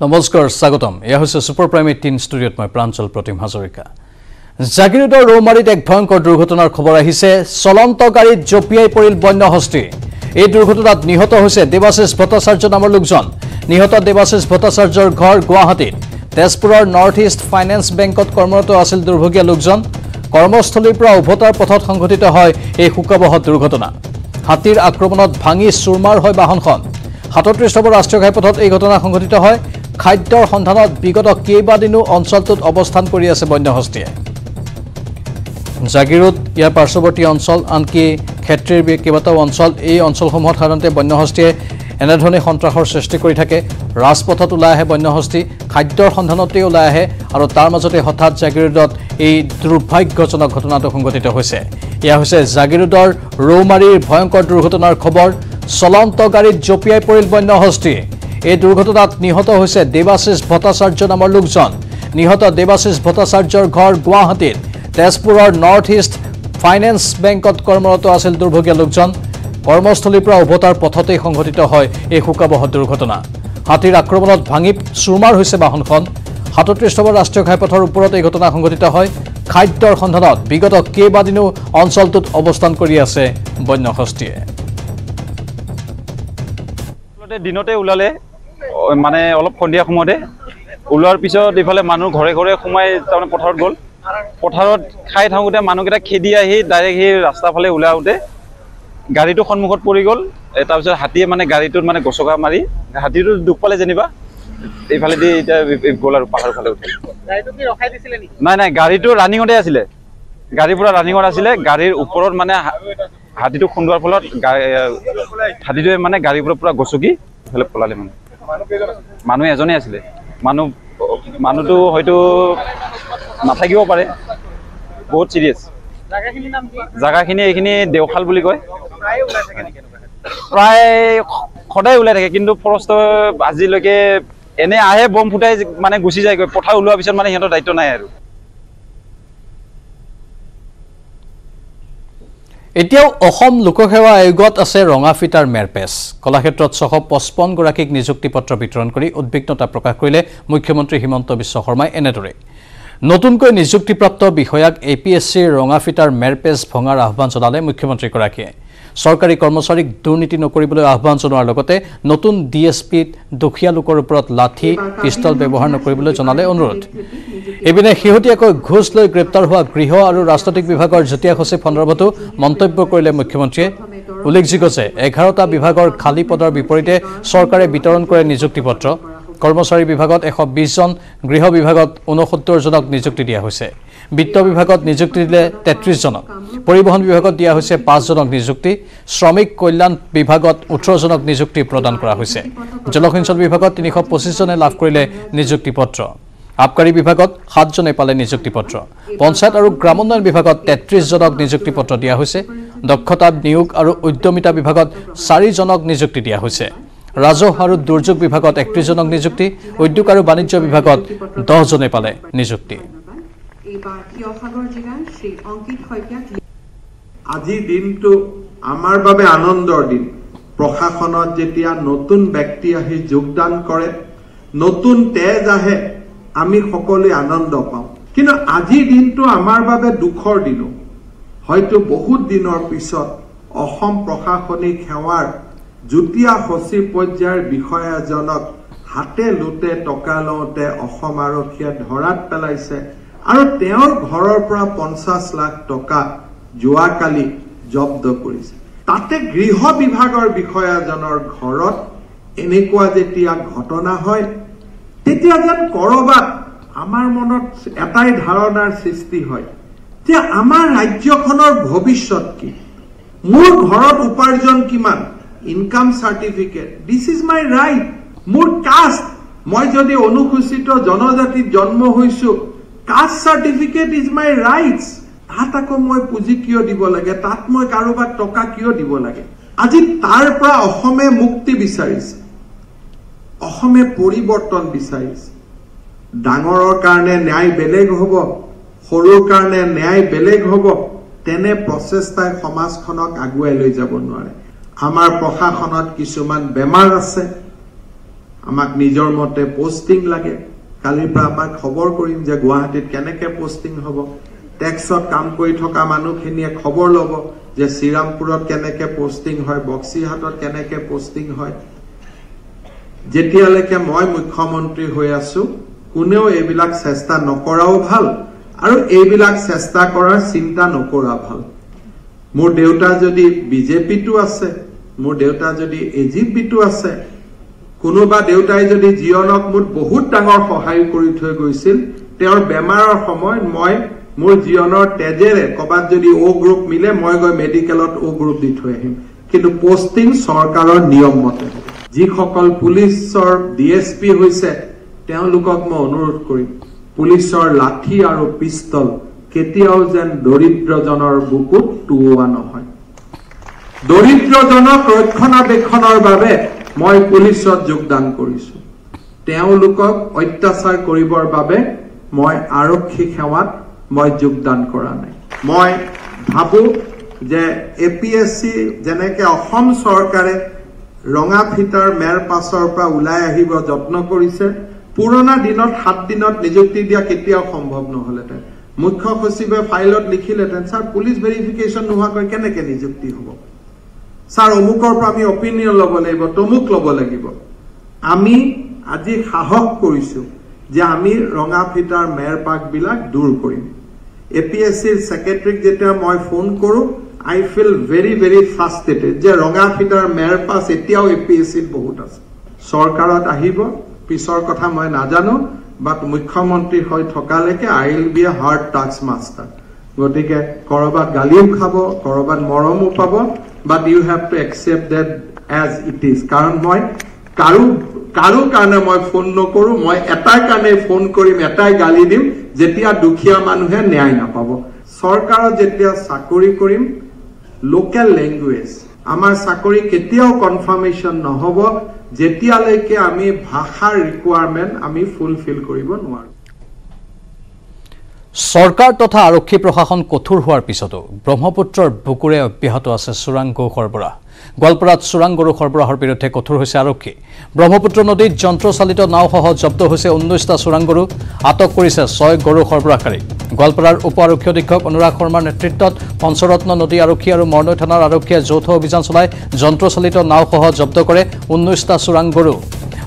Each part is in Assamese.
নমস্কাৰ স্বাগতম। এয়া হৈছে ছুপাৰ প্ৰাইম এইটিন ষ্টুডিঅ'ত মই প্ৰাঞ্চল প্ৰতিম হাজৰিকা। জাগিৰোডৰ ৰৌমাৰীত এক ভয়ংকৰ দুৰ্ঘটনাৰ খবৰ আহিছে। চলন্ত গাড়ীত জঁপিয়াই পৰিল বন্যহস্তী। এই দুৰ্ঘটনাত নিহত হৈছে দেৱাশিষ ভট্টাচাৰ্য নামৰ লোকজন। নিহত দেৱাশিষ ভট্টাচাৰ্যৰ ঘৰ গুৱাহাটীত। তেজপুৰৰ নৰ্থ ইষ্ট ফাইনেন্স বেংকত কৰ্মৰত আছিল দুৰ্ভগীয়া লোকজন। কৰ্মস্থলীৰ পৰা উভতাৰ পথত সংঘটিত হয় এই শোকাবহ দুৰ্ঘটনা। হাতীৰ আক্ৰমণত ভাঙি চুৰমাৰ হয় বাহনখন। সাতত্ৰিছ নম্বৰ ৰাষ্ট্ৰীয় ঘাইপথত এই ঘটনা সংঘটিত হয়। খাদ্যৰ সন্ধানত বিগত কেইবাদিনো অঞ্চলটোত অৱস্থান কৰি আছে বন্যহস্তীয়ে। জাগিৰোড ইয়াৰ পাৰ্শ্বৱৰ্তী অঞ্চল আনকি ক্ষেত্ৰীৰ কেইবাটাও অঞ্চল এই অঞ্চলসমূহত সাধাৰণতে বন্যহস্তীয়ে এনেধৰণে সন্ত্ৰাসৰ সৃষ্টি কৰি থাকে। ৰাজপথত ওলাই আহে বন্যহস্তী খাদ্যৰ সন্ধানতেই ওলাই আহে আৰু তাৰ মাজতে হঠাৎ জাগিৰোডত এই দুৰ্ভাগ্যজনক ঘটনাটো সংঘটিত হৈছে। এয়া হৈছে জাগিৰোডৰ ৰৌমাৰীৰ ভয়ংকৰ দুৰ্ঘটনাৰ খবৰ। চলন্ত গাড়ীত জঁপিয়াই পৰিল বন্যহস্তী। এই দুৰ্ঘটনাত নিহত হৈছে দেৱাশিষ ভট্টাচাৰ্য নামৰ লোকজন। নিহত দেৱাশিষ ভট্টাচাৰ্যৰ ঘৰ গুৱাহাটীত। তেজপুৰৰ নৰ্থ ইষ্ট ফাইনেন্স বেংকত কৰ্মৰত আছিল দুৰ্ভগীয়া লোকজন। কৰ্মস্থলীৰ পৰা উভতাৰ পথতেই সংঘটিত হয় এই শোকাবহ দুৰ্ঘটনা। হাতীৰ আক্ৰমণত ভাঙি চুৰমাৰ হৈছে বাহনখন। সাতত্ৰিছ নম্বৰ ৰাষ্ট্ৰীয় ঘাইপথৰ ওপৰত এই ঘটনা সংঘটিত হয়। খাদ্যৰ সন্ধানত বিগত কেইবাদিনো অঞ্চলটোত অৱস্থান কৰি আছে বন্যহস্তীয়ে। দিনতে ওলালে। মানে অলপ সন্ধিয়া সময়তে ওলোৱাৰ পিছত ইফালে মানুহ ঘৰে ঘৰে সোমাই তাৰমানে পথাৰত গ'ল। পথাৰত খাই থাকোঁতে মানুহকেইটা খেদি আহি ডাইৰেক্ট সেই ৰাস্তাৰ ফালে ওলাই আহোঁতে গাড়ীটো সন্মুখত পৰি গ'ল। তাৰপিছত হাতীয়ে মানে গাড়ীটোত মানে গছকা মাৰি হাতীটো দুখ পালে যেনিবা এইফালেদি এতিয়া গ'ল আৰু পাহাৰৰ ফালে উঠিল নাই নাই গাড়ীটো ৰানিঙতে আছিলে। গাড়ী পুৰা ৰানিঙত আছিলে গাড়ীৰ ওপৰত মানে হাতীটো খুন্দোৱাৰ ফলত হাতীটোৱে মানে গাড়ীৰ পৰা পুৰা গচকি ইফালে পলালে মানে। মানুহ এজনেই আছিলে। মানুহ মানুহটো হয়তো নাথাকিব পাৰে। বহুত চিৰিয়াছ জাগাখিনি এইখিনি দেওশাল বুলি কয়। প্ৰায়ে সদায় ওলাই থাকে কিন্তু ফৰেষ্ট আজিলৈকে এনে আহে বম ফুটাই মানে গুচি যায়গৈ। পথাৰ ওলোৱাৰ পিছত মানে সিহঁতৰ দায়িত্ব নাই আৰু। এতিয়াও অসম লোকসেৱা আয়োগত আছে ৰঙা ফিটাৰ মেৰপেচ। কলাক্ষেত্ৰত ছশ পঁচপন্নগৰাকীক নিযুক্তি পত্ৰ বিতৰণ কৰি উদ্বিগ্নতা প্ৰকাশ কৰিলে মুখ্যমন্ত্ৰী হিমন্ত বিশ্ব শৰ্মাই এনেদৰে। নতুনকৈ নিযুক্তিপ্ৰাপ্ত বিষয়াক এ পি এছ চিৰ ৰঙা ফিটাৰ মেৰপেচ ভঙাৰ আহ্বান জনালে মুখ্যমন্ত্ৰীগৰাকীয়ে। চৰকাৰী কৰ্মচাৰীক দুৰ্নীতি নকৰিবলৈ আহ্বান জনোৱাৰ লগতে নতুন ডি এছ পিত দুখীয়া লোকৰ ওপৰত লাঠি পিষ্টল ব্যৱহাৰ নকৰিবলৈ জনালে অনুৰোধ। ইপিনে শেহতীয়াকৈ ঘোচ লৈ গ্ৰেপ্তাৰ হোৱা গৃহ আৰু ৰাজনৈতিক বিভাগৰ যুটীয়া সচিব সন্দৰ্ভতো মন্তব্য কৰিলে মুখ্যমন্ত্ৰীয়ে। উল্লেখযোগ্য যে এঘাৰটা বিভাগৰ খালী পদৰ বিপৰীতে চৰকাৰে বিতৰণ কৰে নিযুক্তি পত্ৰ কৰ্মচাৰী বিভাগত এশ বিছজন গৃহ বিভাগত ঊনসত্তৰজনক নিযুক্তি দিয়া হৈছে। বিত্ত বিভাগত নিযুক্তি দিলে তেত্ৰিছজনক। পৰিবহণ বিভাগত দিয়া হৈছে পাঁচজনক নিযুক্তি। শ্ৰমিক কল্যাণ বিভাগত ওঠৰজনক নিযুক্তি প্ৰদান কৰা হৈছে। জলসিঞ্চন বিভাগত তিনিশ পঁচিছজনে লাভ কৰিলে নিযুক্তি পত্ৰ। আবকাৰী বিভাগত সাতজনে পালে নিযুক্তি পত্ৰ। পঞ্চায়ত আৰু গ্ৰামোন্নয়ন বিভাগত তেত্ৰিছজনক নিযুক্তি পত্ৰ দিয়া হৈছে। দক্ষতা নিয়োগ আৰু উদ্যমিতা বিভাগত চাৰিজনক নিযুক্তি দিয়া হৈছে। ৰাজহ আৰু দুৰ্যোগ বিভাগত একত্ৰিছজনক নিযুক্তি। উদ্যোগ আৰু বাণিজ্য বিভাগত দহজনে পালে নিযুক্তি। আজিৰ দিনটো আমাৰ বাবে আনন্দৰ দিন। প্ৰশাসনত যেতিয়া নতুন ব্যক্তি আহি যোগদান কৰে নতুন তেজ আহে আমি সকলোৱে আনন্দ পাওঁ। কিন্তু আজিৰ দিনটো আমাৰ বাবে দুখৰ দিনো। হয়তো বহুত দিনৰ পিছত অসম প্ৰশাসনিক সেৱাৰ যুটীয়া সচিব পৰ্যায়ৰ বিষয়া এজনক হাতে লোটে টকা লওঁতে অসম আৰক্ষীয়ে ধৰাত পেলাইছে। আৰু তেওঁৰ ঘৰৰ পৰা পঞ্চাছ লাখ টকা যোৱাকালি জব্দ কৰিছে। তাতে গৃহ বিভাগৰ বিষয়াজনৰ ঘৰত এনেকুৱা যেতিয়া ঘটনা হয় তেতিয়া যেন কৰবাত আমাৰ মনত এটাই ধাৰণাৰ সৃষ্টি হয় যে আমাৰ ৰাজ্যখনৰ ভৱিষ্যত কি? মোৰ ঘৰত উপাৰ্জন কিমান? Income certificate this is my right মোৰ কাষ্ট মই যদি অনুসূচিত জনজাতিত জন্ম হৈছো caste certificate is my rights তাত আকৌ মই পুঁজি কিয় দিব লাগে? তাত মই কাৰোবাক টকা কিয় দিব লাগে? আজি তাৰ পৰা অসমে মুক্তি বিচাৰিছে। অসমে পৰিৱৰ্তন বিচাৰিছে। ডাঙৰৰ কাৰণে ন্যায় বেলেগ হ'ব সৰুৰ কাৰণে ন্যায় বেলেগ হ'ব তেনে প্ৰচেষ্টাই সমাজখনক আগুৱাই লৈ যাব নোৱাৰে। আমাৰ প্ৰশাসনত কিছুমান বেমাৰ আছে। আমাক নিজৰ মতে পষ্টিং লাগে। কালিৰ পৰা আমাক খবৰ কৰিম যে গুৱাহাটীত কেনেকে পষ্টিং হ'ব। টেক্সত কাম কৰি থকা মানুহখিনিয়ে খবৰ ল'ব যে শ্ৰীৰামপুৰত কেনেকে পষ্টিং হয় বক্সিহাটত কেনেকে পষ্টিং হয়। যেতিয়ালৈকে মই মুখ্যমন্ত্ৰী হৈ আছো কোনেও এইবিলাক চেষ্টা নকৰাও ভাল আৰু এইবিলাক চেষ্টা কৰাৰ চিন্তা নকৰা ভাল। মোৰ দেউতা যদি বিজেপিটো আছে মোৰ দেউতা যদি এ জি পিটো আছে কোনোবা দেউতাই যদি জীৱনক মোৰ বহুত ডাঙৰ সহায় কৰি থৈ গৈছিল তেওঁৰ বেমাৰৰ সময়ত মই মোৰ জীৱনৰ তেজেৰে কৰবাত যদি অ' গ্ৰুপ মিলে মই গৈ মেডিকেলত অ' গ্ৰুপ দি থৈ আহিম। কিন্তু পষ্টিং চৰকাৰৰ নিয়ম মতে যিসকল পুলিচৰ ডি এছ পি হৈছে তেওঁলোকক মই অনুৰোধ কৰিম পুলিচৰ লাঠি আৰু পিষ্টল কেতিয়াও যেন দৰিদ্ৰজনৰ বুকুত টুওৱা নহয়। দৰিদ্ৰজনক ৰক্ষণাবেক্ষণৰ বাবে মই পুলিচত যোগদান কৰিছো। তেওঁলোকক অত্যাচাৰ কৰিবৰ বাবে মই আৰক্ষী সেৱাত মই যোগদান কৰা নাই। মই ভাবো যে এ পি এছ চি যেনেকে অসম চৰকাৰে ৰঙা ফিটাৰ মেৰ পাছৰ পৰা ওলাই আহিব যত্ন কৰিছে পুৰণা দিনত সাত দিনত নিযুক্তি দিয়া কেতিয়াও সম্ভৱ নহলহেঁতেন। মুখ্য সচিবে ফাইলত লিখিলেহেঁতেন ছাৰ পুলিচ ভেৰিফিকেশ্যন নোহোৱাকৈ কেনেকে নিযুক্তি হ'ব? ছাৰ অমুকৰ পৰা আমি অপিনিয়ন ল'ব লাগিব তমুক ল'ব লাগিব। আমি আজি সাহস কৰিছো যে আমি ৰঙা ফিটাৰ মেৰ পাকবিলাক দূৰ কৰিম। এ পি এছ চিৰ ছেক্ৰেটাৰীক যেতিয়া মই ফোন কৰো I feel very very frustrated যে ৰঙা ফিটাৰ মেৰ পাছ এতিয়াও এ পি এছ চিত বহুত আছে। চৰকাৰত আহিব পিছৰ কথা মই নাজানো বাট মুখ্যমন্ত্ৰী হৈ থকালৈকে I will be a hard task master গতিকে কৰবাত গালিও খাব কৰবাত মৰমো পাব but you have to accept that as it is কাৰণ মই কাৰো কাৰো কাৰণে মই ফোন নকৰো মই এটাৰ কাৰণে ফোন কৰিম এটাই গালি দিম যেতিয়া দুখীয়া মানুহে ন্যায় নাপাব। চৰকাৰত যেতিয়া চাকৰি কৰিম লোকেল লেংগুৱেজ আমাৰ চাকৰি কেতিয়াও কনফাৰ্মেশ্যন নহ'ব যেতিয়ালৈকে আমি ভাষাৰ ৰিকুৱাৰমেণ্ট আমি ফুলফিল কৰিব নোৱাৰো। চৰকাৰ তথা আৰক্ষী প্ৰশাসন কঠোৰ হোৱাৰ পিছতো ব্ৰহ্মপুত্ৰৰ বুকুৰে অব্যাহত আছে চোৰাং গৰু সৰবৰাহ গোৱালপাৰাত চোৰাং গৰু সৰবৰাহৰ বিৰুদ্ধে কঠোৰ হৈছে আৰক্ষী। ব্ৰহ্মপুত্ৰ নদীত যন্ত্ৰচালিত নাওসহ জব্দ হৈছে ঊনৈছটা চোৰাং গৰু। আটক কৰিছে ছয় গৰু সৰবৰাহকাৰী গোৱালপাৰাৰ উপ আৰক্ষী অধীক্ষক অনুৰাগ শৰ্মাৰ নেতৃত্বত পঞ্চৰত্ন নদী আৰক্ষী আৰু মৰ্নৈ থানাৰ আৰক্ষীয়ে যৌথ অভিযান চলাই যন্ত্ৰচালিত নাওসহ জব্দ কৰে ঊনৈছটা চোৰাং গৰু।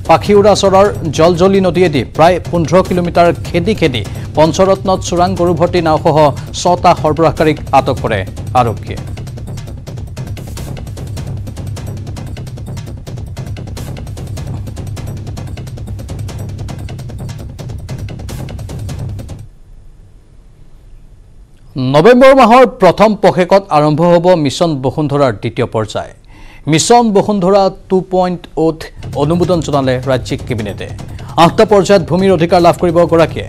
পাখিউৰাচৰৰ জলজলি নদীয়েদি প্ৰায় পোন্ধৰ কিলোমিটাৰ খেদি খেদি পঞ্চৰত্নত চোৰাং গৰু ভৰ্তি নাওসহ ছটা সৰবৰাহকাৰীক আটক কৰে আৰক্ষীয়ে। নৱেম্বৰ মাহৰ প্ৰথম পষেকত আৰম্ভ হ'ব মিছন বসুন্ধৰাৰ দ্বিতীয় পৰ্যায়। মিছন বসুন্ধৰা টু পইণ্ট অ'ত অনুমোদন জনালে ৰাজ্যিক কেবিনেটে। আঠটা পৰ্যায়ত ভূমিৰ অধিকাৰ লাভ কৰিব গৰাকীয়ে।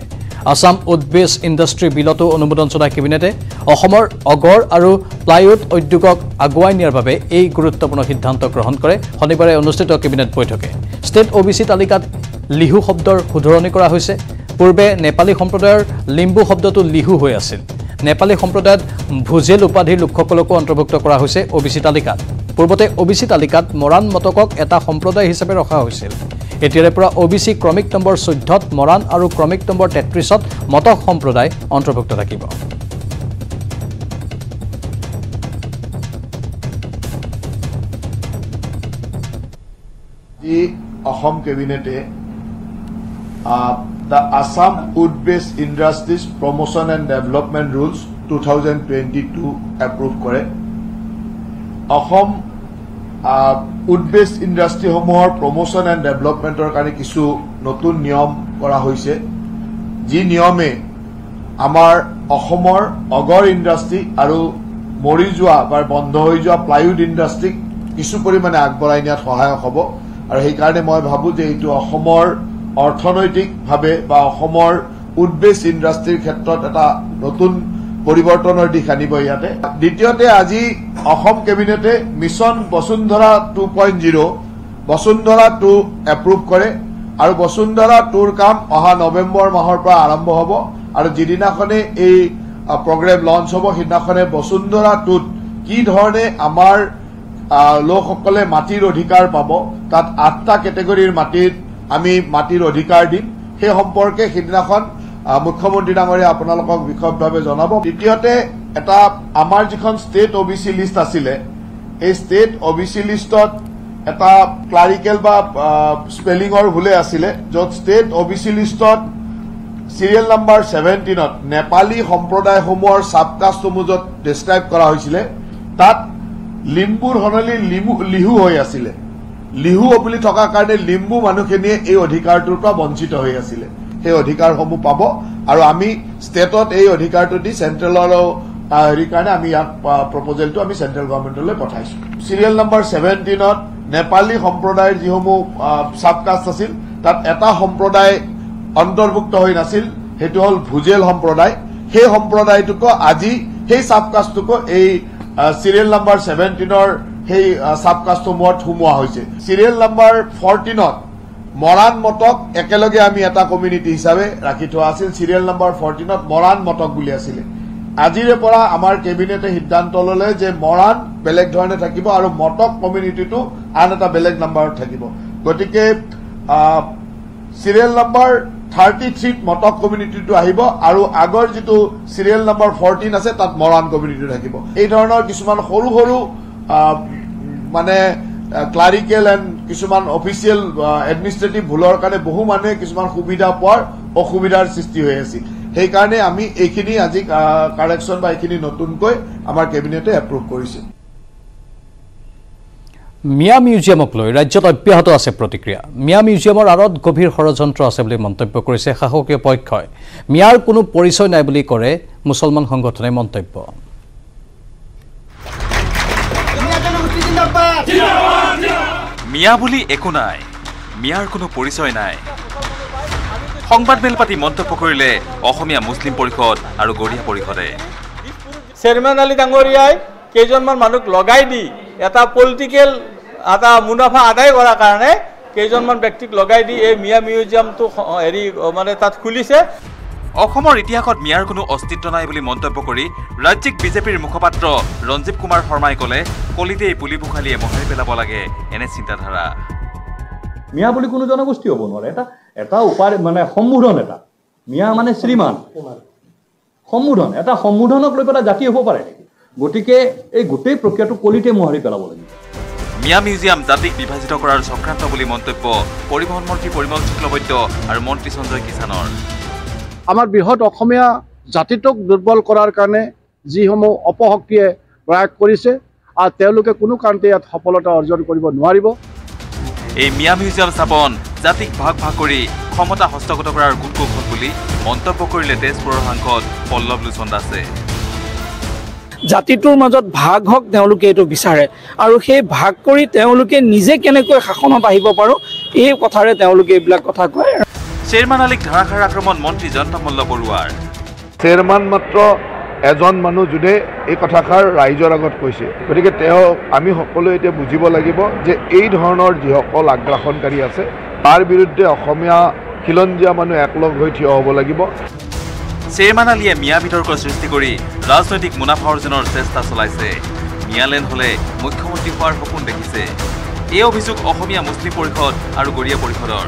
আছাম উডবেছ ইণ্ডাষ্ট্ৰী বিলতো অনুমোদন জনায় কেবিনেটে অসমৰ অগৰ আৰু প্লাইউড উদ্যোগক আগুৱাই নিয়াৰ বাবে এই গুৰুত্বপূৰ্ণ সিদ্ধান্ত গ্ৰহণ কৰে। শনিবাৰে অনুষ্ঠিত কেবিনেট বৈঠকে। ষ্টেট অ' বি চি তালিকাত লিহু শব্দৰ শুধৰণি কৰা হৈছে। পূৰ্বে নেপালী সম্প্ৰদায়ৰ লিম্বু শব্দটো লিহু হৈ আছিল। নেপালী সম্প্ৰদায়ত ভুজেল উপাধিৰ লোকসকলকো অন্তৰ্ভুক্ত কৰা হৈছে অ' বি চি তালিকাত। পূৰ্বতে অ' বি চি তালিকাত মৰাণ মটকক এটা সম্প্ৰদায় হিচাপে ৰখা হৈছিল। এতিয়াৰে পৰা অ' বি চি ক্ৰমিক নম্বৰ চৈধ্যত মৰাণ আৰু ক্ৰমিক নম্বৰ তেত্ৰিছত মটক সম্প্ৰদায় অন্তৰ্ভুক্ত থাকিব। অসম কেবিনেটে the Assam wood based industries promotion and development rules two thousand twenty two approve কৰে। অসম উড বেছ ইণ্ডাষ্ট্ৰীসমূহৰ প্ৰমোশ্যন এণ্ড ডেভেলপমেণ্টৰ কাৰণে কিছু নতুন নিয়ম কৰা হৈছে। যি নিয়মে আমাৰ অসমৰ অগৰ ইণ্ডাষ্ট্ৰী আৰু মৰি যোৱা বা বন্ধ হৈ যোৱা প্লাইউড ইণ্ডাষ্ট্ৰীক কিছু পৰিমাণে আগবঢ়াই নিয়াত সহায়ক হ'ব। আৰু সেইকাৰণে মই ভাবোঁ যে এইটো অসমৰ অৰ্থনৈতিকভাৱে বা অসমৰ উডবেছ ইণ্ডাষ্ট্ৰীৰ ক্ষেত্ৰত এটা নতুন পৰিৱৰ্তনৰ দিশ আনিব ইয়াতে। দ্বিতীয়তে আজি অসম কেবিনেটে mission Basundhara two point zero' Basundhara two approve কৰে আৰু বসুন্ধৰা টুৰ কাম অহা নৱেম্বৰ মাহৰ পৰা আৰম্ভ হ'ব আৰু যিদিনাখনে এই প্ৰগ্ৰেম লঞ্চ হ'ব সেইদিনাখনে বসুন্ধৰা টুত কি ধৰণে আমাৰ লোকসকলে মাটিৰ অধিকাৰ পাব তাত আঠটা কেটেগৰীৰ মাটিত আমি মাটিৰ অধিকাৰ দিম। সেই সম্পৰ্কে সিদিনাখন আহ, মুখ্যমন্ত্ৰী ডাঙৰীয়া আপোনালোকক বিশদভাৱে জনাব। দ্বিতীয়তে এটা আমাৰ যিখন state O B C list আছিলে এই ষ্টেট অ বি চি লিষ্টত এটা ক্লাৰিকেল বা স্পেলিঙৰ ভুলে আছিলে য'ত ষ্টেট অ বি চি লিষ্টত চিৰিয়েল নাম্বাৰ ছেভেণ্টিনত নেপালী সম্প্ৰদায়সমূহৰ ছাবকাষ্টসমূহ য'ত ডেছক্ৰাইব কৰা হৈছিলে। তাত লিম্বুৰ সলনি লিমু লিহু হৈ আছিলে। লিহু বুলি থকাৰ কাৰণে লিম্বু মানুহখিনিয়ে এই অধিকাৰটোৰ পৰা বঞ্চিত হৈ আছিলে। সেই অধিকাৰসমূহ পাব আৰু আমি ষ্টেটত এই অধিকাৰটো দি চেণ্ট্ৰেলৰো হেৰিৰ কাৰণে আমি ইয়াক প্ৰপজেলটো আমি চেণ্ট্ৰেল গভৰ্ণমেণ্টলৈ পঠাইছো। চিৰিয়েল নাম্বাৰ ছেভেণ্টিনত নেপালী সম্প্ৰদায়ৰ যিসমূহ ছাবকাষ্ট আছিল তাত এটা সম্প্ৰদায় অন্তৰ্ভুক্ত হৈ নাছিল সেইটো হ'ল ভুজেল সম্প্ৰদায়। সেই সম্প্ৰদায়টোকো আজি সেই ছাবকাষ্টটোকো এই চিৰিয়েল নাম্বাৰ ছেভেণ্টিনৰ সেই ছাবকাষ্টসমূহত সোমোৱা হৈছে। চিৰিয়েল নাম্বাৰ ফৰ্টিনত মৰাণ মটক একেলগে আমি এটা কমিউনিটি হিচাপে ৰাখি থোৱা আছিল। চিৰিয়েল নাম্বাৰ ফৰ্টিনত মৰাণ মটক বুলি আছিলে। আজিৰে পৰা আমাৰ কেবিনেটে সিদ্ধান্ত ললে যে মৰাণ বেলেগ ধৰণে থাকিব আৰু মটক কমিউনিটিটো আন এটা বেলেগ নাম্বাৰত থাকিব। গতিকে চিৰিয়েল নাম্বাৰ থাৰ্টি থ্ৰীত মটক কমিউনিটিটো আহিব আৰু আগৰ যিটো চিৰিয়েল নাম্বাৰ ফৰ্টিন আছে তাত মৰাণ কমিউনিটি থাকিব। এই ধৰণৰ কিছুমান সৰু সৰু মানে ক্লাৰিকেল এণ্ড কিছুমান অফিচিয়েল এডমিনিষ্ট্ৰেটিভ ভুলৰ কাৰণে বহু মানুহে কিছুমান সুবিধা পোৱাৰ অসুবিধাৰ সৃষ্টি হৈ আছিল। সেইকাৰণে আমি এইখিনি আজি কাৰেকশ্যন বা এইখিনি নতুনকৈ আমাৰ কেবিনেটে এপ্ৰুভ কৰিছে। মিয়া মিউজিয়ামক লৈ ৰাজ্যত অব্যাহত আছে প্ৰতিক্ৰিয়া। মিয়া মিউজিয়ামৰ আঁৰত গভীৰ ষড়যন্ত্ৰ আছে বুলি মন্তব্য কৰিছে শাসকীয় পক্ষই। মিয়াৰ কোনো পৰিচয় নাই বুলি কৰে মুছলমান সংগঠনে মন্তব্য। মিয়া বুলি একো নাই। মিয়াৰ কোনো পৰিচয় নাই। সংবাদমেল পাতি মন্তব্য কৰিলে অসমীয়া মুছলিম পৰিষদ আৰু গৰিয়া পৰিষদে। চেয়াৰমেন আলী ডাঙৰীয়াই কেইজনমান মানুহক লগাই দি এটা পলিটিকেল এটা মুনাফা আদায় কৰাৰ কাৰণে কেইজনমান ব্যক্তিক লগাই দি এই মিয়া মিউজিয়ামটো হেৰি মানে তাত খুলিছে। অসমৰ ইতিহাসত মিয়াৰ কোনো অস্তিত্ব নাই বুলি মন্তব্য কৰি ৰাজ্যিক বিজেপিৰ মুখপাত্ৰ ৰঞ্জীৱ কুমাৰ শৰ্মাই ক'লে কলিতেই পুলি পোখালিয়ে মোহাৰি পেলাব লাগে এনে চিন্তাধাৰা। মিয়া বুলি কোনো জনগোষ্ঠী হ'ব নোৱাৰে। এটা এটা উপায় মানে সম্বোধন এটা। মিয়া মানে শ্ৰীমান। সম্বোধন এটা সম্বোধনক লৈ পেলাই জাতি হ'ব পাৰে নেকি? গতিকে এই গোটেই প্ৰক্ৰিয়াটো কলিতে মোহাৰি পেলাব লাগিব। মিয়া মিউজিয়াম জাতিক বিভাজিত কৰাৰ চক্ৰান্ত বুলি মন্তব্য পৰিবহণ মন্ত্ৰী পৰিমল শুক্লবৈদ্য আৰু মন্ত্ৰী সঞ্জয় কিষাণৰ। আমাৰ বৃহৎ অসমীয়া জাতিটোক দুৰ্বল কৰাৰ কাৰণে যিসমূহ অপশক্তিয়ে প্ৰয়াস কৰিছে আৰু তেওঁলোকে কোনো কাৰণতে ইয়াত সফলতা অৰ্জন কৰিব নোৱাৰিব। এই মিয়া মিউজিয়াম স্থাপন জাতিক ভাগ ভাগ কৰি ক্ষমতা হস্তগত কৰাৰ কূটকৌশল বুলি মন্তব্য কৰিলে তেজপুৰৰ সাংসদ পল্লৱ লোচন দাসে। জাতিটোৰ মাজত ভাগ হওক তেওঁলোকে এইটো বিচাৰে আৰু সেই ভাগ কৰি তেওঁলোকে নিজে কেনেকৈ শাসনত আহিব পাৰোঁ এই কথাৰে তেওঁলোকে এইবিলাক কথা কয়। শ্বেৰমান আলীক ধাৰাসাৰ আক্ৰমণ মন্ত্ৰী জয়ন্ত মল্ল বৰুৱাৰ। চেয়াৰমান মাত্ৰ এজন মানুহ যোনে এই কথাষাৰ ৰাইজৰ আগত কৈছে। গতিকে তেওঁ আমি সকলোৱে এতিয়া বুজিব লাগিব যে এই ধৰণৰ যিসকল আগ্ৰাসনকাৰী আছে তাৰ বিৰুদ্ধে অসমীয়া খিলঞ্জীয়া মানুহ একলগ হৈ থিয় হ'ব লাগিব। শ্বেৰমান আলীয়ে মিয়া বিতৰ্ক সৃষ্টি কৰি ৰাজনৈতিক মুনাফা অৰ্জনৰ চেষ্টা চলাইছে। মিয়ালেন হ'লে মুখ্যমন্ত্ৰী হোৱাৰ সপোন দেখিছে। এই অভিযোগ অসমীয়া মুছলিম পৰিষদ আৰু গৰিয়া পৰিষদৰ।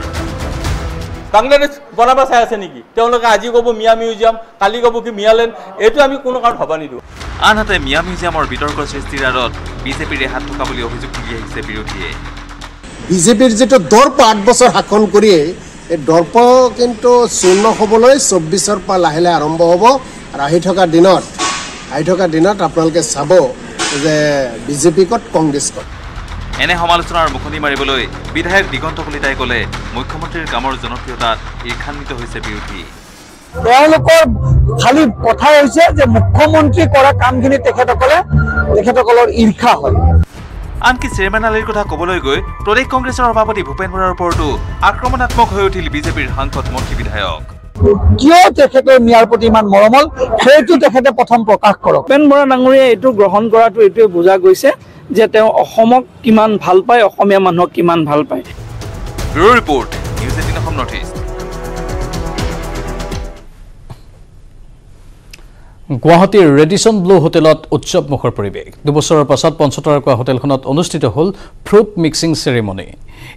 বাংলাদেশ বনাব চাই আছে নেকি? তেওঁলোকে আজি ক'ব মিয়া মিউজিয়াম কালি ক'ব কি মিয়ালেণ্ড এইটো আমি কোনো কাৰণ ভবা নিদিওঁ। আনহাতে মিয়া মিউজিয়ামৰ বিতৰ্ক সৃষ্টিৰ আঁৰত বিজেপিৰে হাত থকা বুলি অভিযোগ তুলি আহিছে বিৰোধীয়ে। বিজেপিৰ যিটো দৰ্প আঠ বছৰ শাসন কৰিয়ে এই দৰ্প কিন্তু চূৰ্ণ হ'বলৈ চৌব্বিছৰ পৰা লাহে লাহে আৰম্ভ হ'ব আৰু আহি থকা দিনত আহি থকা দিনত আপোনালোকে চাব যে বিজেপি ক'ত কংগ্ৰেছ ক'ত এনে সমালোচনাৰ মুখনি মাৰিবলৈ বিধায়ক দিগন্ত কলিতাই ক'লে মুখ্যমন্ত্ৰীৰ কামৰ জনপ্ৰিয়তাত ঈৰ্ষান্বিত হৈছে বিৰোধী। তেওঁলোকৰ খালি কথা হৈছে যে মুখ্যমন্ত্ৰী কৰা কামখিনি তেখেতসকলে তেখেতসকলৰ ঈৰ্ষা হয়। আনকি চেয়াৰমেন আলীৰ কথা ক'বলৈ গৈ প্ৰদেশ কংগ্ৰেছৰ সভাপতি ভূপেন বৰাৰ ওপৰতো আক্ৰমণাত্মক হৈ উঠিল বিজেপিৰ সাংসদ মন্ত্ৰী বিধায়ক। কিয় তেখেতৰ মিয়াৰ প্ৰতি ইমান মৰমল? সেইটো তেখেতে প্ৰথম প্ৰকাশ কৰক। ভূপেন বৰা ডাঙৰীয়াই এইটো গ্ৰহণ কৰাটো এইটোৱে বুজা গৈছে। যে তেওঁ অসমক কিমান ভাল পায় অসমীয়া মানুহক কিমান ভাল পায়। Bureau report news eighteen Assam north east. গুৱাহাটীৰ ৰেডিছন ব্লু হোটেলত উৎসৱমুখৰ পৰিৱেশ। দুবছৰৰ পাছত পঞ্চতৰাকোৱা হোটেলখনত অনুষ্ঠিত হ'ল ফ্ৰুট মিক্সিং চেৰিমনী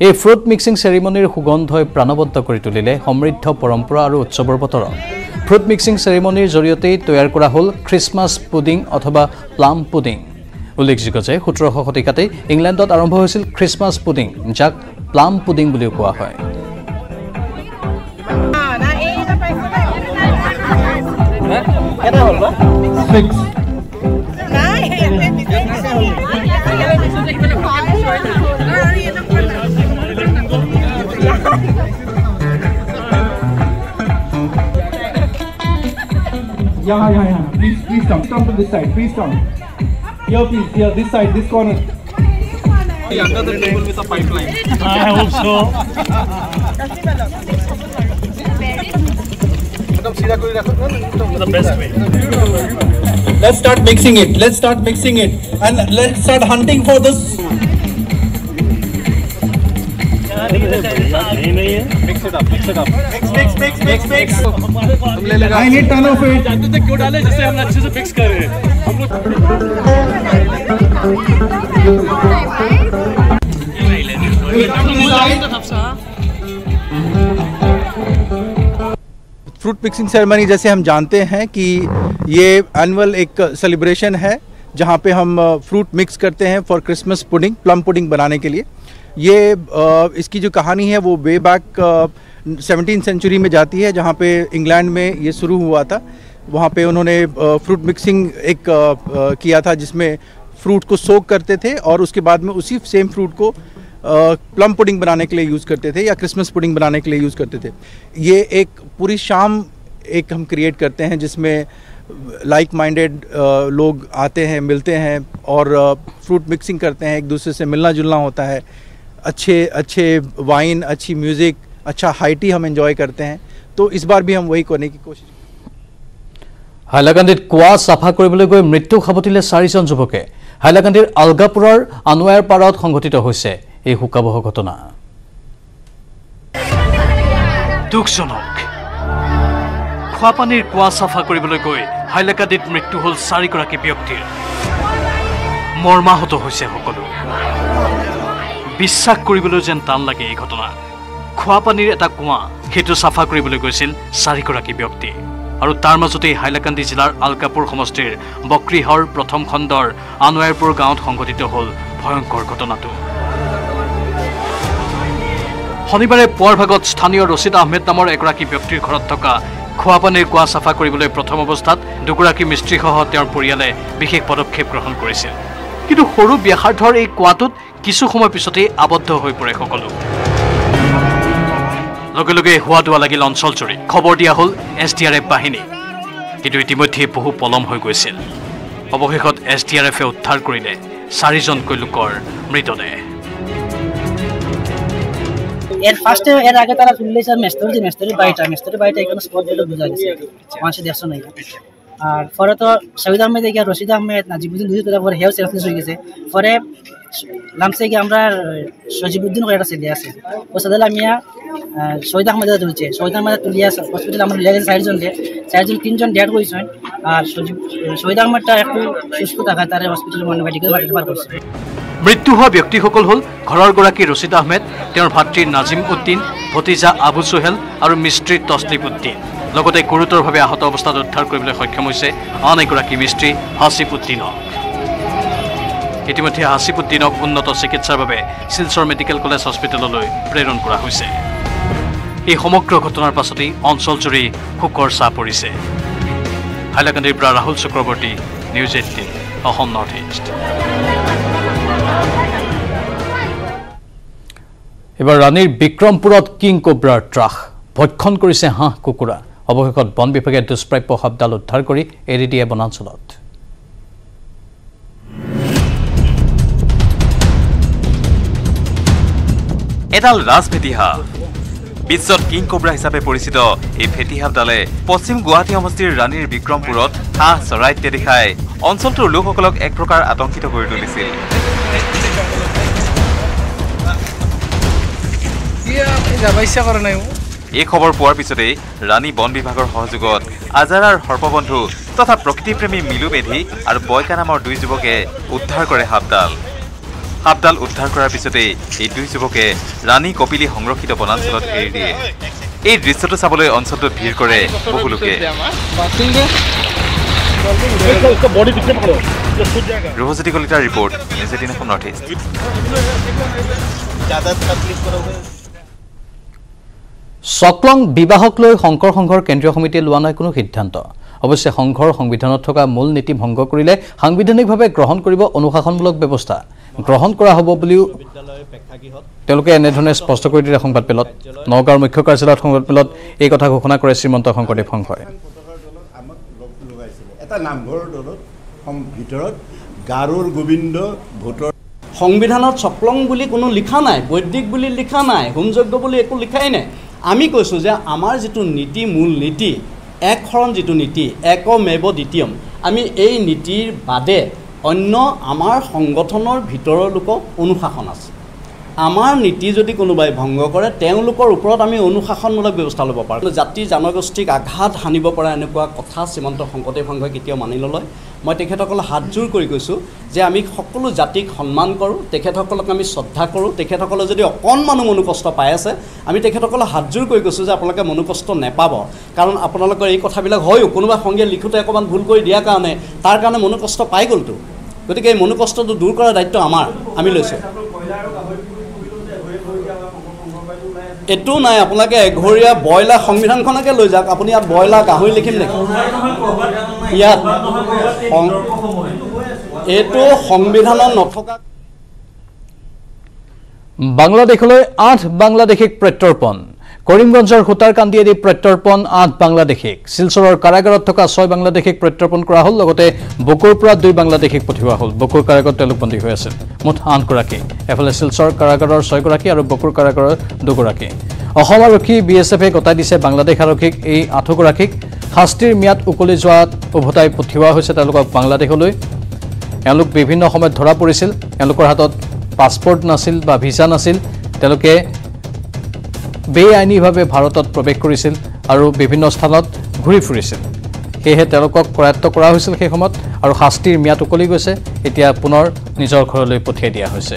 এই ফ্ৰুট মিক্সিং চেৰিমনীৰ সুগন্ধই প্ৰাণবদ্ধ কৰি তুলিলে সমৃদ্ধ পৰম্পৰা আৰু উৎসৱৰ বতৰত ফ্ৰুট মিক্সিং চেৰিমনীৰ জৰিয়তেই তৈয়াৰ কৰা হ'ল খ্ৰীষ্টমাছ পুডিং অথবা প্লাম পুডিং। উল্লেখযোগ্য যে সোতৰশ শতিকাতেই ইংলেণ্ডত আৰম্ভ হৈছিল খ্ৰীষ্টমাছ পুডিং যাক প্লাম পুডিং বুলিও কোৱা হয় Yeah, yeah, yeah. Please, please come. Come to this side. Please come. Here, please. Here, this side, this corner. Under the table with a pipeline. I hope so. The best way. Let's start mixing it. Let's start mixing it. And let's start hunting for this. Mix it up, mix it up. Mix, mix, mix, mix, mix. I need ton of it. जानते थे क्यों डाले जिससे हम अच्छे से मिक्स करें हम लोग फ्रूट मिक्सिंग सेरेमनी जैसे हम जानते हैं कि ये एनुअल एक सेलिब्रेशन है, जहाँ पे हम फ्रूट मिक्स करते हैं for Christmas pudding plum pudding बनाने के लिए। ये इसकी जो कहानी है वो वे बैक सेवनटीन सेंचुरी में जाती है, जहाँ पे इंग्लैंड में ये शुरू हुआ था। वहाँ पे उन्होंने फ्रूट मिक्सिंग एक किया था जिसमें फ्रूट को सोक करते थे और उसके बाद में उसी सेम फ्रूट को प्लम पुडिंग बनाने के लिए यूज़ करते थे या क्रिसमस पुडिंग बनाने के लिए यूज़ करते थे। ये एक पूरी शाम एक हम क्रिएट करते हैं जिसमें लाइक माइंडेड लोग आते हैं, मिलते हैं और फ्रूट मिक्सिंग करते हैं, एक दूसरे से मिलना जुलना होता है। अच्छे अच्छे वाइन अच्छी म्यूज़िक अच्छा हाइटी हम एंजॉय करते हैं। तो इस बार भी हम वही करने की कोशिश হাইলাকান্দিত কুঁৱা চাফা কৰিবলৈ গৈ মৃত্যু সাৱটিলে চাৰিজন যুৱকে। হাইলাকান্দিৰ আলগাপুৰৰ আনোৱাৰ পাৰত সংঘটিত হৈছে এই শোকাবহ ঘটনা। দুখজনক। খোৱাপানীৰ কুঁৱা চাফা কৰিবলৈ গৈ হাইলাকান্দিত মৃত্যু হ'ল চাৰিগৰাকী ব্যক্তিৰ। মৰ্মাহত হৈছে সকলো। বিশ্বাস কৰিবলৈ যেন টান লাগে এই ঘটনা। খোৱাপানীৰ এটা কুঁৱা সেইটো চাফা কৰিবলৈ গৈছিল চাৰিগৰাকী ব্যক্তি। আৰু তাৰ মাজতেই হাইলাকান্দি জিলাৰ আলকাপুৰ সমষ্টিৰ বক্ৰিহৰ প্ৰথম খণ্ডৰ আনোৱাৰপুৰ গাঁৱত সংঘটিত হ'ল ভয়ংকৰ ঘটনাটো। শনিবাৰে পুৱাৰ ভাগত স্থানীয় ৰচিদ আহমেদ নামৰ এগৰাকী ব্যক্তিৰ ঘৰত থকা খোৱাপানীৰ কুঁৱা চাফা কৰিবলৈ প্ৰথম অৱস্থাত দুগৰাকী মিস্ত্ৰীসহ তেওঁৰ পৰিয়ালে বিশেষ পদক্ষেপ গ্ৰহণ কৰিছিল। কিন্তু সৰু ব্যাসাৰ্ধৰ এই কুঁৱাটোত কিছু সময় পিছতেই আবদ্ধ হৈ পৰে সকলো। লগে লগে হোৱা দোৱা লাগিল অঞ্চলজুৰি খবৰ দিয়া হ'ল এছ ডি আৰ এফ বাহিনী। কিন্তু ইতিমধ্যে বহু পলম হৈ গৈছিল। অৱশেষত এছ ডি আৰ এফে উদ্ধাৰ কৰিলে চাৰিজনকৈ লোকৰ মৃতদেহ। এর ফার্স্টে এর আগে তারা তুললে স্যার মেস্তরি যে মেস্তরি বাড়িটা মেস্তরি বাড়িটা এখানে স্পট ডেটে বোঝা গেছে মানুষের দেখছো নাই আর পরে তো শহীদ আহমেদ গিয়া রশিদ আহমেদ, নাজিবুদ্দিন দুই তারা পরে হেও সেলফিস হয়ে গেছে। পরে লামসে গিয়ে আমরা সজিবুদ্দিন করে একটা ছেলে আছে। ও সাদালা মিয়া শহীদ আহমেদ তুলছে। শহীদ আহমেদ তুলিয়া হসপিটাল আমরা লিয়ে গেছে চারজন ডে চারজন, তিনজন ডেড করেছেন আর শহীদ আহমেদটা একটু সুস্থ থাকায় তারা হসপিটাল মানে মেডিকেল পাঠাতে করছে। মৃত্যু হোৱা ব্যক্তিসকল হ'ল ঘৰৰ গৰাকী ৰচিদ আহমেদ, তেওঁৰ ভাতৃ নাজিম উদ্দিন ভতিজা আবু চোহেল আৰু মিস্ত্ৰী তছলিম উদ্দিন লগতে গুৰুতৰভাৱে আহত অৱস্থাত উদ্ধাৰ কৰিবলৈ সক্ষম হৈছে আন এগৰাকী মিস্ত্ৰী হাছিব উদ্দিনক ইতিমধ্যে উদ্দিনক উন্নত চিকিৎসাৰ বাবে শিলচৰ মেডিকেল কলেজ হস্পিটেললৈ প্ৰেৰণ কৰা হৈছে। এই সমগ্ৰ ঘটনাৰ পাছতেই অঞ্চলজুৰি শোকৰ ছাঁ পৰিছে। হাইলাকান্দিৰ পৰা Rahul Chakraborty news eighteen Assam north east. এইবাৰ ৰাণীৰ বিক্ৰমপুৰত কিং কোব্ৰাৰ ত্ৰাস। ভক্ষণ কৰিছে হাঁহ কুকুৰা। অৱশেষত বন বিভাগে দুষ্প্ৰাপ্য শব্দাল উদ্ধাৰ কৰি এৰি দিয়ে বনাঞ্চলত। এডাল ৰাজভেটি সাপ বিশ্বত কিং কোব্ৰা হিচাপে পৰিচিত এই ফেটি সাপডালে পশ্চিম গুৱাহাটী সমষ্টিৰ ৰাণীৰ বিক্ৰমপুৰত হাঁহ চৰাই ইত্যাদি খাই অঞ্চলটোৰ লোকসকলক এক প্ৰকাৰ আতংকিত কৰি তুলিছিল। ইচ্ছা কৰা নাই এই খবৰ পোৱাৰ পিছতেই ৰাণী বন বিভাগৰ সহযোগত আজাৰাৰ সৰ্পবন্ধু তথা প্ৰকৃতিপ্ৰেমী মিলু মেধি আৰু বয়কা নামৰ দুই যুৱকে উদ্ধাৰ কৰে সাপডাল সাপডাল উদ্ধাৰ কৰাৰ পিছতেই এই দুই যুৱকে ৰাণী কপিলী সংৰক্ষিত বনাঞ্চলত এৰি দিয়ে। এই দৃশ্যটো চাবলৈ অঞ্চলটোত ভিৰ কৰে বহু লোকে। ধ্ৰুৱজ্যোতি কলিতাৰ report eighteen Assam north east. Chaklong বিবাহক লৈ শংকৰ সংঘৰ কেন্দ্ৰীয় সমিতিয়ে লোৱা নাই কোনো সিদ্ধান্ত। অৱশ্যে সংঘৰ সংবিধানত থকা মূল নীতি ভংগ কৰিলে সাংবিধানিকভাৱে গ্ৰহণ কৰিব অনুশাসনমূলক ব্যৱস্থা গ্ৰহণ কৰা হ'ব বুলিও তেওঁলোকে এনেধৰণে স্পষ্ট কৰি দিলে সংবাদমেলত নগাঁৱৰ মুখ্য কাৰ্যালয়ত সংবাদমেলত এই কথা ঘোষণা কৰে শ্ৰীমন্ত শংকৰদেৱ সংঘই। এটা নামঘৰৰ দলত সম- ভিতৰত গাৰুৰ গোবিন্দ ভোটৰ সংবিধানত চকলং বুলি কোনো লিখা নাই বৈদিক বুলি লিখা নাই হোমযজ্ঞ বুলি একো লিখাই নাই। আমি কৈছোঁ যে আমাৰ যিটো নীতি মূল নীতি এক শৰণ যিটো নীতি একমেৱ দ্বিতীয়ম আমি এই নীতিৰ বাদে অন্য আমাৰ সংগঠনৰ ভিতৰৰ লোকক অনুশাসন আছে। আমাৰ নীতি যদি কোনোবাই ভংগ কৰে তেওঁলোকৰ ওপৰত আমি অনুশাসনমূলক ব্যৱস্থা ল'ব পাৰোঁ। জাতি জনগোষ্ঠীক আঘাত সানিব পৰা এনেকুৱা কথা শ্ৰীমন্ত শংকৰদেৱ সংঘই কেতিয়াও মানি নলয়। মই তেখেতসকলক হাতযোৰ কৰি কৈছোঁ যে আমি সকলো জাতিক সন্মান কৰোঁ তেখেতসকলক আমি শ্ৰদ্ধা কৰোঁ তেখেতসকলে যদি অকণমানো মনোকষ্ট পাই আছে আমি তেখেতসকলক হাতযোৰ কৰি কৈছোঁ যে আপোনালোকে মনোকষ্ট নেপাব। কাৰণ আপোনালোকৰ এই কথাবিলাক হয়ো কোনোবা সংগীয়ে লিখোঁতে অকণমান ভুল কৰি দিয়াৰ কাৰণে তাৰ কাৰণে মনোকষ্ট পাই গ'লতো। গতিকে এই মনোকষ্টটো দূৰ কৰাৰ দায়িত্ব আমাৰ আমি লৈছোঁ। এইটো নাই আপোনালোকে এঘৰীয়া ব্ৰইলাৰ সংবিধানখনকে লৈ যাওক। আপুনি ইয়াত ব্ৰইলাৰ গাহৰি লিখিম নেকি? ইয়াত। এইটো সংবিধানত নথকা বাংলাদেশলৈ আঠ বাংলাদেশীক প্ৰত্যৰ্পণ। কৰিমগঞ্জৰ সূতাৰকান্দিয়েদি প্ৰত্যৰ্পণ আঠ বাংলাদেশীক। শিলচৰৰ কাৰাগাৰত থকা ছয় বাংলাদেশীক প্ৰত্যৰ্পণ কৰা হ'ল লগতে বকুৰ পৰা দুই বাংলাদেশীক পঠিওৱা হ'ল। বকুৰ কাৰাগাৰত তেওঁলোক বন্দী হৈ আছিল। মুঠ আঠগৰাকী। এফালে শিলচৰ কাৰাগাৰৰ ছয়গৰাকী আৰু বকুৰ কাৰাগাৰৰ দুগৰাকী। অসম আৰক্ষী বি এছ এফে গতাই দিছে বাংলাদেশ আৰক্ষীক এই আঠোগৰাকীক। শাস্তিৰ ম্যাদ উকলি যোৱাত উভতাই পঠিওৱা হৈছে তেওঁলোকক বাংলাদেশলৈ। এওঁলোক বিভিন্ন সময়ত ধৰা পৰিছিল। এওঁলোকৰ হাতত পাছপৰ্ট নাছিল বা ভিছা নাছিল। তেওঁলোকে বেআইনীভাৱে ভাৰতত প্ৰৱেশ কৰিছিল আৰু বিভিন্ন স্থানত ঘূৰি ফুৰিছিল। সেয়েহে তেওঁলোকক কৰায়ত্ব কৰা হৈছিল সেই সময়ত আৰু শাস্তিৰ ম্যাদ উকলি গৈছে এতিয়া পুনৰ নিজৰ ঘৰলৈ পঠিয়াই দিয়া হৈছে।